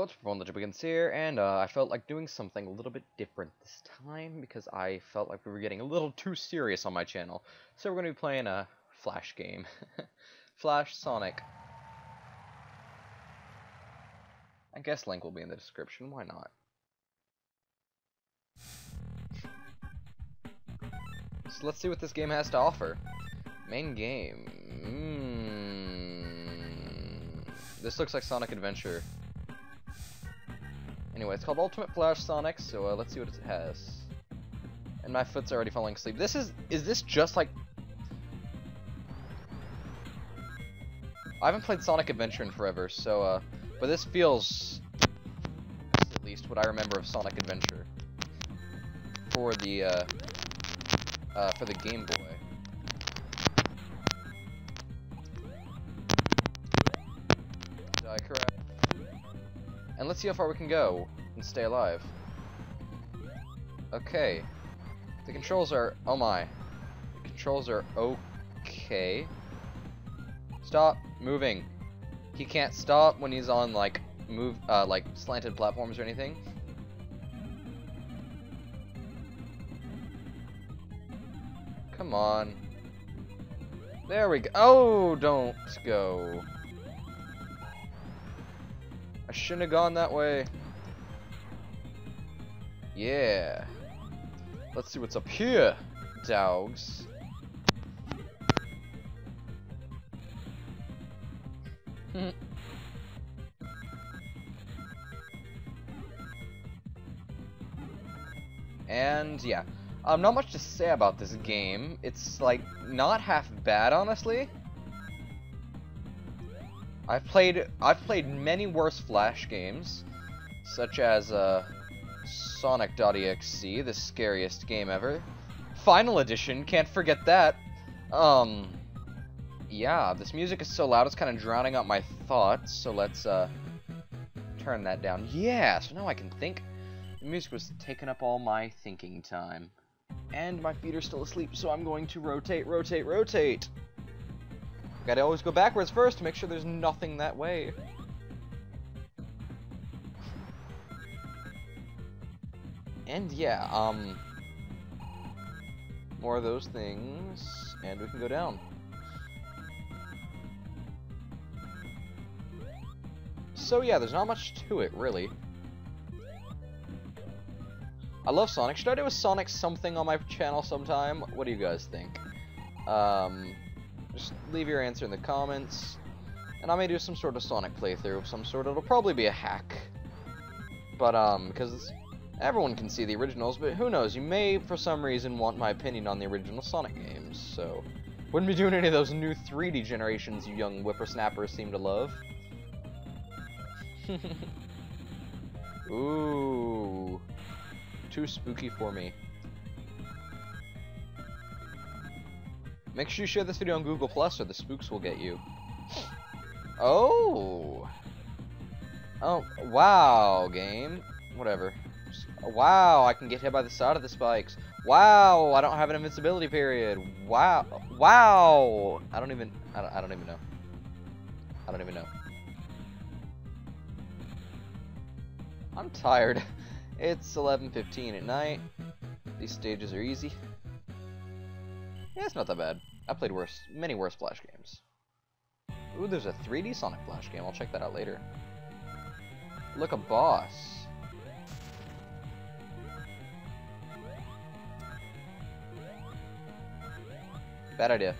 What's everyone, Legend Begins here, and uh, I felt like doing something a little bit different this time because I felt like we were getting a little too serious on my channel. So we're going to be playing a Flash game. Flash Sonic. I guess link will be in the description, why not? So let's see what this game has to offer. Main game. Mm. This looks like Sonic Adventure. Anyway, it's called Ultimate Flash Sonic, so uh, let's see what it has. And my foot's already falling asleep. This is, is this just like... I haven't played Sonic Adventure in forever, so, uh, but this feels, at least, what I remember of Sonic Adventure. For the, uh, uh, for the Game Boy. Let's see how far we can go and stay alive. Okay. The controls are... Oh my. The controls are okay. Stop moving. He can't stop when he's on, like, move, uh, like, slanted platforms or anything. Come on. There we go. Oh, don't go. I shouldn't have gone that way. Yeah. Let's see what's up here, dogs. and yeah, um, not much to say about this game. It's like not half bad, honestly. I've played I've played many worse Flash games, such as uh, Sonic.exe, the scariest game ever. Final Edition, can't forget that. Um, yeah, this music is so loud it's kind of drowning out my thoughts. So let's uh, turn that down. Yeah, so now I can think. The music was taking up all my thinking time, and my feet are still asleep. So I'm going to rotate, rotate, rotate. Gotta always go backwards first to make sure there's nothing that way. And yeah, um... More of those things, and we can go down. So yeah, there's not much to it, really. I love Sonic. Should I do a Sonic something on my channel sometime? What do you guys think? Um, just leave your answer in the comments. And I may do some sort of Sonic playthrough of some sort. It'll probably be a hack. But, um, because everyone can see the originals, but who knows, you may, for some reason, want my opinion on the original Sonic games, so... Wouldn't be doing any of those new 3D generations you young whippersnappers seem to love. Ooh. Too spooky for me. Make sure you share this video on Google Plus or the spooks will get you. Oh! Oh, wow, game. Whatever. Just, wow, I can get hit by the side of the spikes. Wow, I don't have an invincibility period. Wow. Wow! I don't even, I don't, I don't even know. I don't even know. I'm tired. It's 11.15 at night. These stages are easy. Yeah, it's not that bad. I played worse, many worse Flash games. Ooh, there's a 3D Sonic Flash game. I'll check that out later. Look, a boss. Bad idea.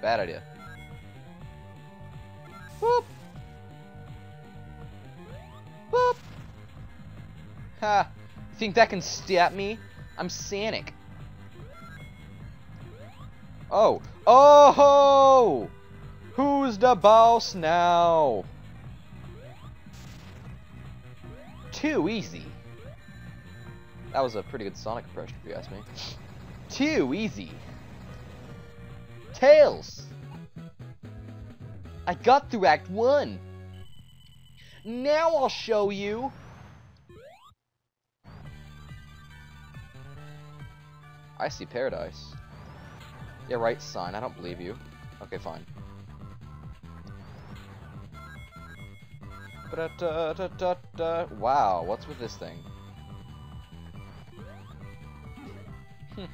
Bad idea. Whoop! Whoop! Ha! Think that can stab me? I'm Sonic. Oh. Oh! Who's the boss now? Too easy. That was a pretty good Sonic impression, if you ask me. Too easy. Tails! I got through Act 1. Now I'll show you. I see paradise. Yeah, right, sign. I don't believe you. Okay, fine. -da -da -da wow, what's with this thing? Hmm.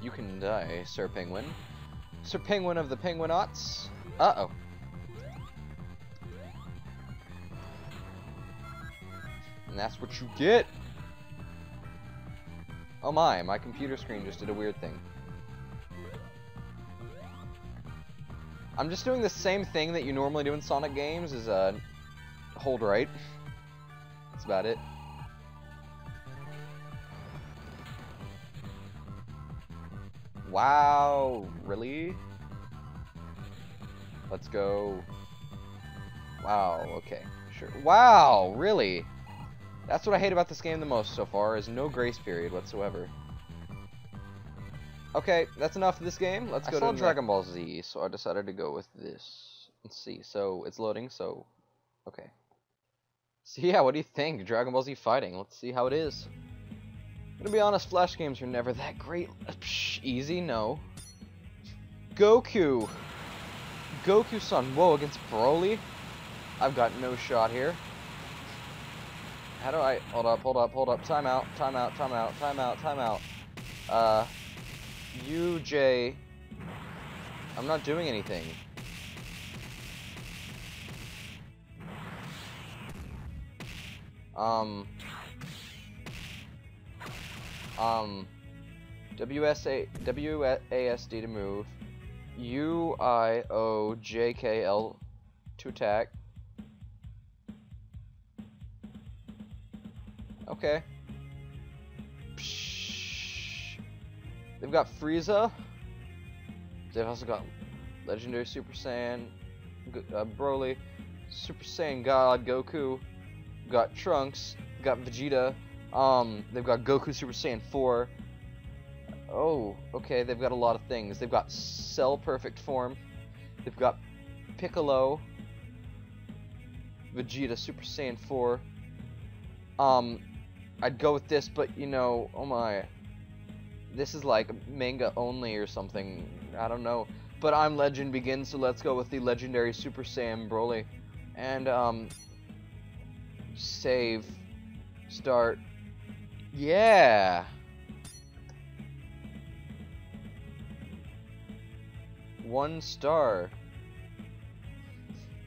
you can die, Sir Penguin. Sir Penguin of the Penguinots. Uh-oh. And that's what you get! Oh my, my computer screen just did a weird thing. I'm just doing the same thing that you normally do in Sonic games, is uh, hold right. That's about it. Wow, really? Let's go. Wow, okay, sure. Wow, really? That's what I hate about this game the most so far, is no grace period whatsoever. Okay, that's enough of this game. Let's I go to Dragon Ball Z, so I decided to go with this. Let's see. So it's loading. So, okay. So yeah, what do you think? Dragon Ball Z fighting. Let's see how it is. I'm gonna be honest, Flash games are never that great. Uh, psh, easy, no. Goku. Goku-san. Whoa, against Broly? I've got no shot here. How do I... Hold up, hold up, hold up. Time out, time out, time out, time out, time out. Uh... UJ... I'm not doing anything. Um... Um... WSA... WASD to move. U I O J K L to attack. Okay. They've got Frieza. They've also got Legendary Super Saiyan, uh, Broly, Super Saiyan God, Goku. Got Trunks. Got Vegeta. Um, they've got Goku Super Saiyan 4. Oh, okay, they've got a lot of things. They've got Cell Perfect Form. They've got Piccolo. Vegeta Super Saiyan 4. Um, I'd go with this, but you know, oh my, this is like manga only or something. I don't know. But I'm Legend begins, so let's go with the legendary Super Saiyan Broly. And, um, save, start, yeah. One star.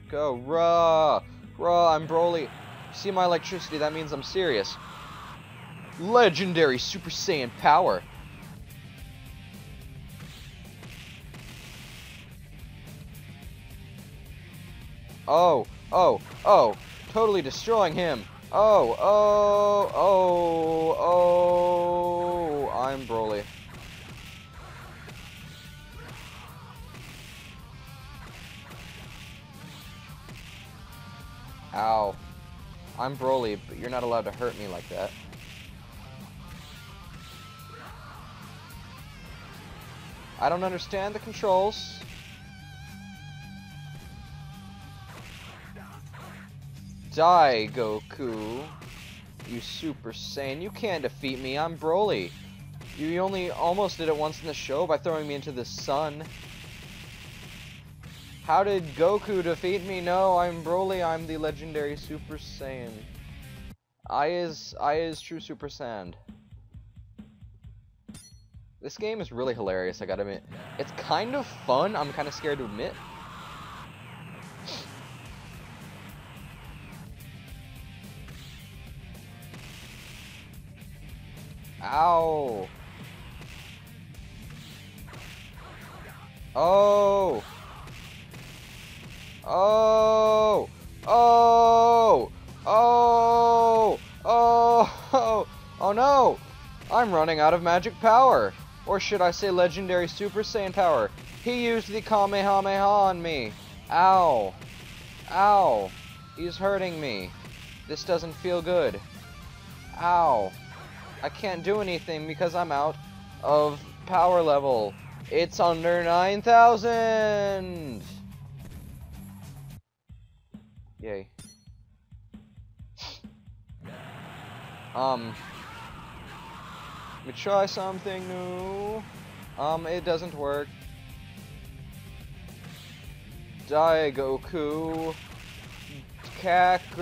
Go, raw, raw, I'm Broly. See my electricity, that means I'm serious. Legendary Super Saiyan power. Oh, oh, oh, totally destroying him. Oh, oh, oh, oh, I'm Broly. Ow. I'm Broly, but you're not allowed to hurt me like that. I don't understand the controls. Die, Goku. You Super Saiyan. You can't defeat me. I'm Broly. You only almost did it once in the show by throwing me into the sun. How did Goku defeat me? No, I'm Broly. I'm the legendary Super Saiyan. I is I is true Super Saiyan. This game is really hilarious, I gotta admit. It's kind of fun, I'm kind of scared to admit. Ow! Oh! Oh! Oh! Oh! Oh! Oh no! I'm running out of magic power! Or should I say legendary Super Saiyan power. He used the Kamehameha on me. Ow. Ow. He's hurting me. This doesn't feel good. Ow. I can't do anything because I'm out of power level. It's under 9,000! Yay. Um... Let me try something new. Um, it doesn't work. Die, Goku. Kakarot.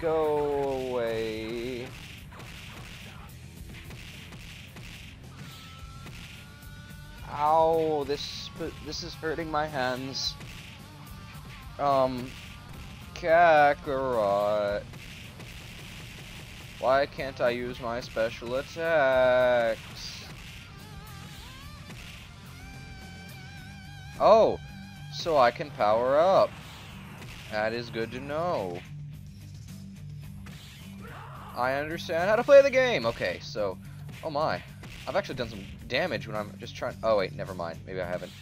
Go away. Ow, this this is hurting my hands. Um, Kakarot. Why can't I use my special attacks? Oh, so I can power up. That is good to know. I understand how to play the game. Okay, so, oh my. I've actually done some damage when I'm just trying. Oh wait, never mind. Maybe I haven't.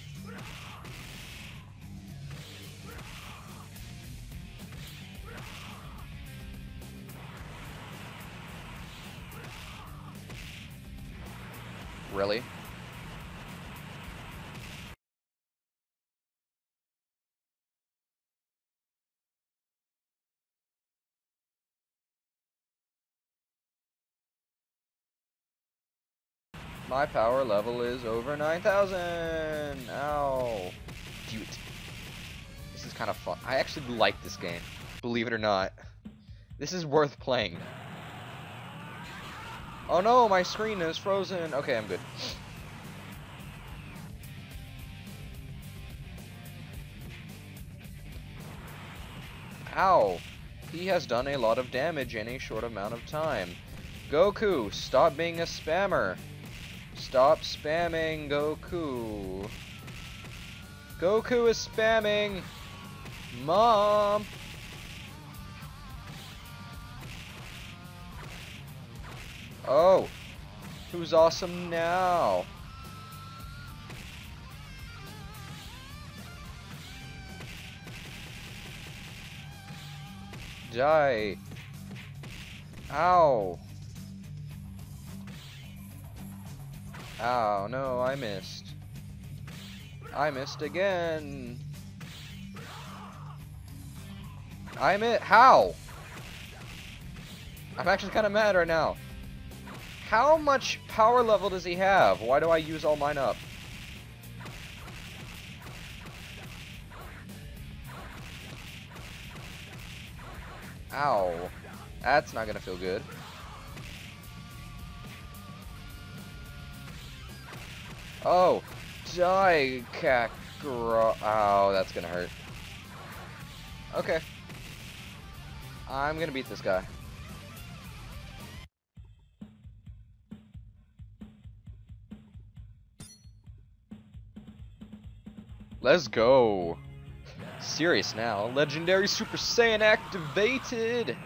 Really? My power level is over 9,000! Ow. Cute. This is kind of fun. I actually like this game. Believe it or not. This is worth playing. Oh no, my screen is frozen. Okay, I'm good. Ow. He has done a lot of damage in a short amount of time. Goku, stop being a spammer. Stop spamming Goku. Goku is spamming. Mom. Oh. Who's awesome now? Die. Ow. Ow, no, I missed. I missed again. I missed. How? I'm actually kind of mad right now. How much power level does he have? Why do I use all mine up? Ow. That's not gonna feel good. Oh, die, Kakarot. Oh, that's gonna hurt. Okay. I'm gonna beat this guy. Let's go. Serious now. Legendary Super Saiyan activated.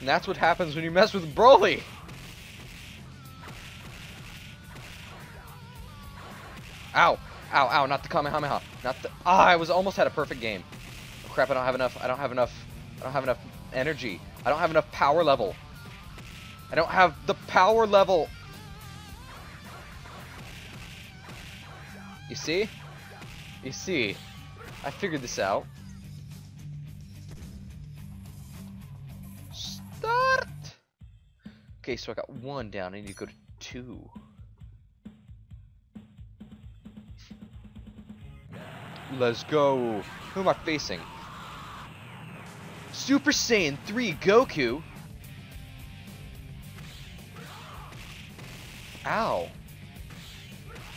And that's what happens when you mess with Broly. Ow. Ow, ow, not the Kamehameha. Not the... Ah, I was almost had a perfect game. Oh, crap, I don't have enough. I don't have enough. I don't have enough energy. I don't have enough power level. I don't have the power level. You see? You see? I figured this out. Start! Okay, so I got one down. I need to go to two. Let's go. Who am I facing? Super Saiyan 3 Goku. Ow.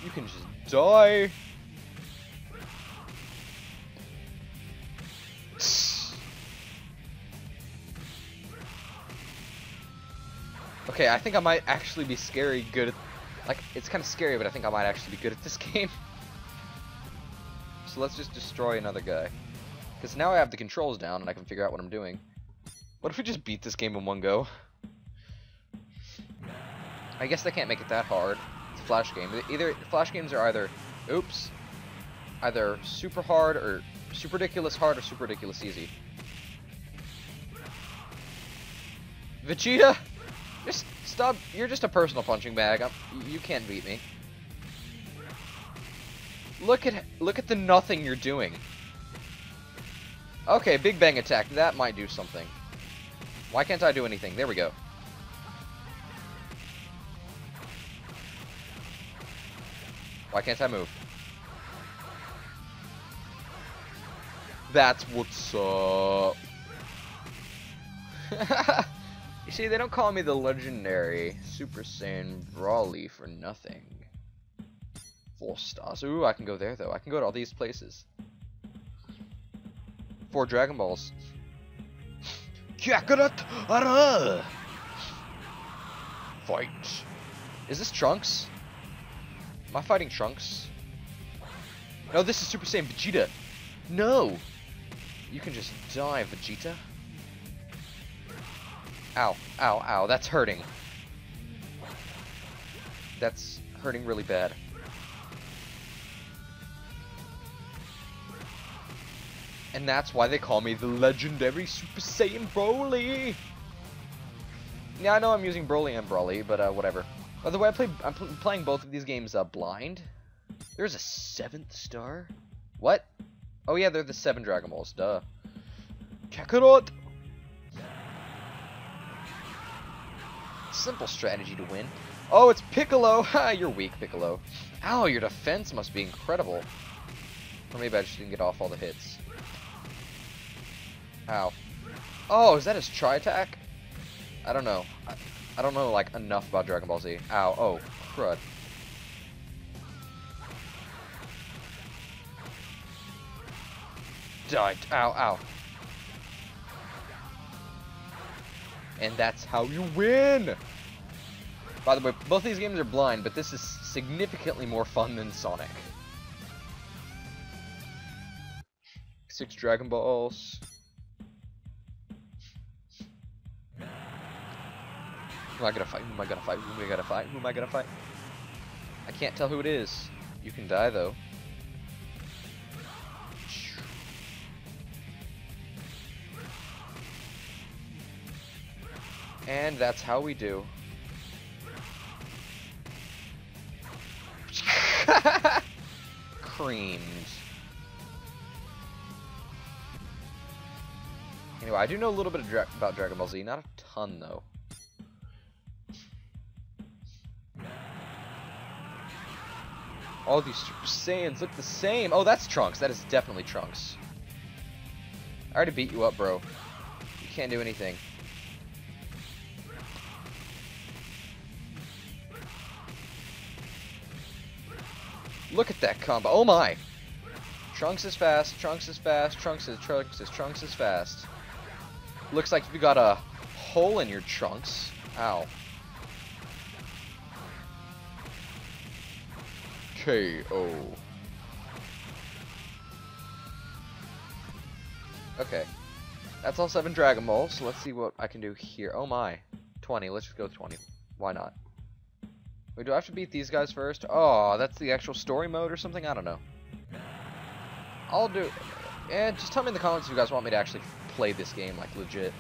You can just die. Okay, I think I might actually be scary good at... Like, it's kind of scary, but I think I might actually be good at this game. So let's just destroy another guy. Because now I have the controls down and I can figure out what I'm doing. What if we just beat this game in one go? I guess they can't make it that hard. It's a flash game. Either Flash games are either, oops, either super hard or super ridiculous hard or super ridiculous easy. Vegeta? Just stop. You're just a personal punching bag. I'm, you can't beat me. Look at look at the nothing you're doing. Okay, Big Bang attack. That might do something. Why can't I do anything? There we go. Why can't I move? That's what's up. you see, they don't call me the legendary Super Saiyan Brawly for nothing. Four stars. Ooh, I can go there, though. I can go to all these places. Four Dragon Balls. Kakarot! Fight! Is this Trunks? Am I fighting Trunks? No, this is Super Saiyan Vegeta. No! You can just die, Vegeta. Ow, ow, ow, that's hurting. That's hurting really bad. And that's why they call me the legendary Super Saiyan Broly! Yeah, I know I'm using Broly and Broly, but uh, whatever. By the way, I play, I'm pl playing both of these games uh, blind. There's a seventh star? What? Oh yeah, they're the seven Dragon Balls, duh. Kakarot! Simple strategy to win. Oh, it's Piccolo! Ha, you're weak, Piccolo. Ow, your defense must be incredible. Or maybe I just didn't get off all the hits. Ow. Oh, is that his tri-attack? I don't know. I, I don't know, like, enough about Dragon Ball Z. Ow. Oh, crud. Died. Ow, ow. And that's how you win! By the way, both these games are blind, but this is significantly more fun than Sonic. Six Dragon Balls. Who am I gonna fight? Who am I gonna fight? Who am I gonna fight? Who am I gonna fight? I can't tell who it is. You can die though. And that's how we do. Creamed. Anyway, I do know a little bit dra about Dragon Ball Z, not a ton though. All these Super Saiyans look the same. Oh, that's Trunks. That is definitely Trunks. I already beat you up, bro. You can't do anything. Look at that combo. Oh my! Trunks is fast, Trunks is fast, Trunks is Trunks is Trunks is fast. Looks like you got a hole in your trunks. Ow. KO. Okay. That's all seven Dragon Balls, so let's see what I can do here. Oh my. 20, let's just go 20. Why not? Wait, do I have to beat these guys first? Oh, that's the actual story mode or something? I don't know. I'll do... And just tell me in the comments if you guys want me to actually play this game, like, legit.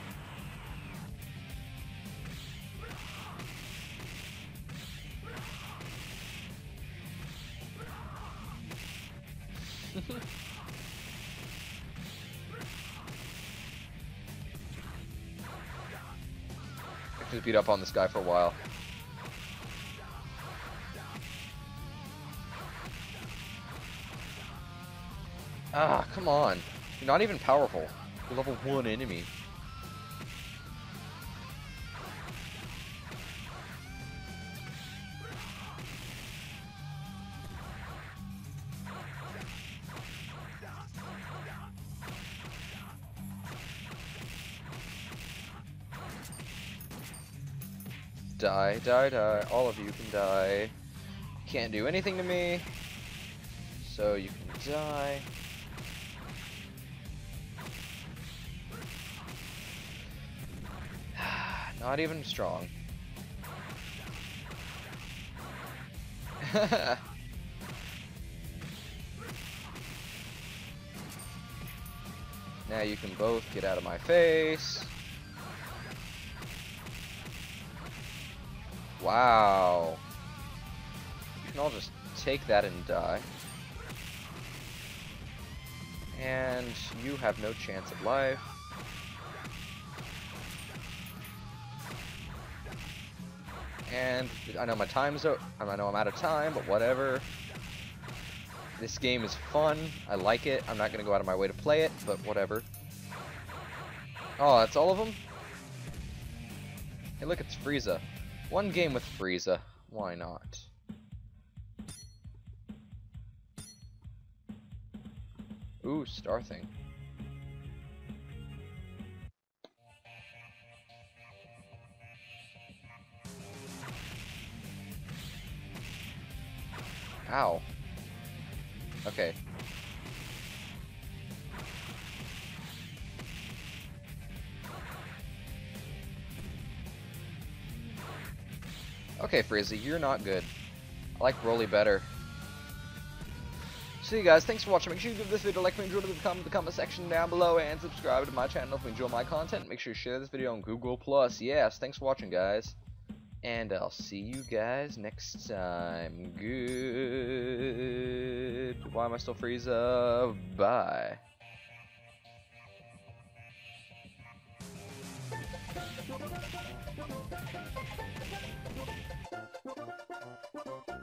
Just beat up on this guy for a while. Ah, come on. You're not even powerful. You're level 1 enemy. Die, die, die. All of you can die. Can't do anything to me. So you can die. Not even strong. now you can both get out of my face. Wow. You can all just take that and die. And you have no chance of life. And I know my time's out. I know I'm out of time, but whatever. This game is fun. I like it. I'm not going to go out of my way to play it, but whatever. Oh, that's all of them? Hey, look, it's Frieza. One game with Frieza. Why not? Ooh, Star Thing. Ow. Okay. Okay, Frieza, you're not good. I like Broly better. So you guys, thanks for watching. Make sure you give this video a like if you enjoyed it, comment in the comment section down below, and subscribe to my channel if you enjoy my content. Make sure you share this video on Google+. Yes, thanks for watching, guys. And I'll see you guys next time. Good. Why am I still Frieza? Bye. you